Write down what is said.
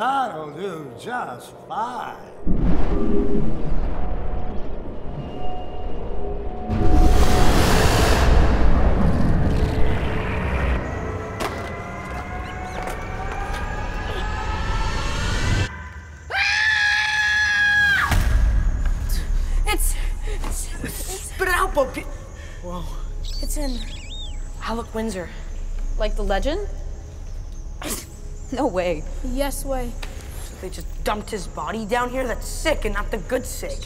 That'll do just fine. It's. Spit it out, Bo. Whoa. It's in Alec Windsor. Like the legend? no way. Yes, way. So They just dumped his body down here? That's sick and not the good sick.